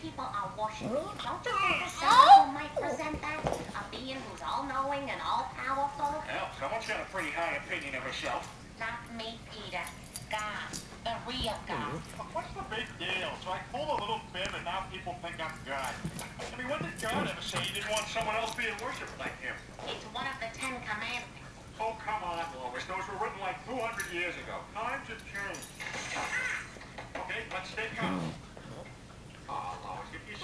people are worshiping. you. Don't you think the Senator might present that? A being who's all-knowing and all-powerful? Well, someone's got a pretty high opinion of herself. Not me, Peter. God. The real God. Hmm. What's the big deal? So I pull a little bit and now people think I'm God. I mean, when did God ever say he didn't want someone else being worshipped like him? It's one of the Ten Commandments. Oh, come on, Lois. Those were written like 200 years ago. Times have changed. Okay, let's stay calm. Hmm.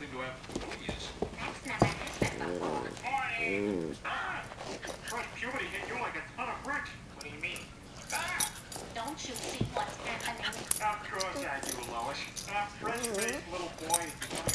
cleaned away after four. That's never happened before. Morning! Mm. Ah! Fresh puberty hit you like a ton of bricks. What do you mean? Ah! Don't you see what's happening? Of course I do, Lois. A fresh-faced little boy is becoming